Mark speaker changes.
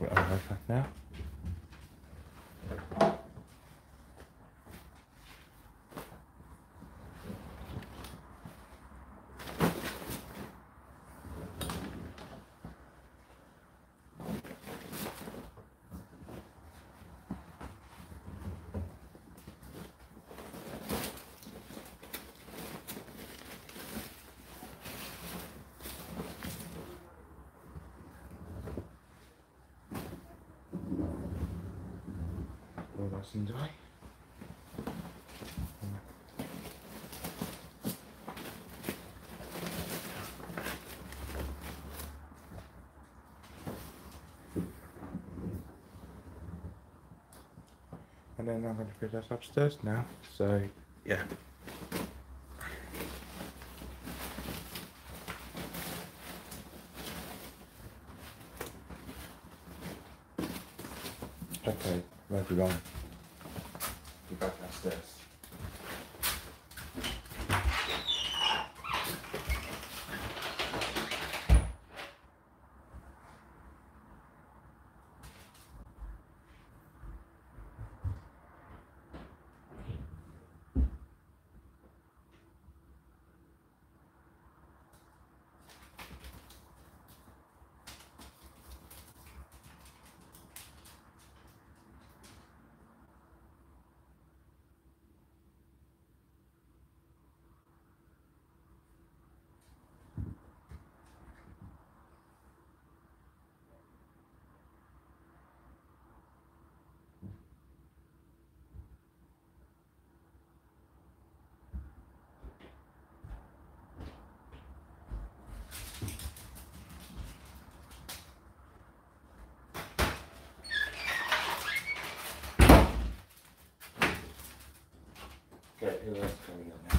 Speaker 1: put it over now. Nice and dry. And then I'm going to put us upstairs now. So, yeah. Okay, gone? We're back downstairs. figure out you.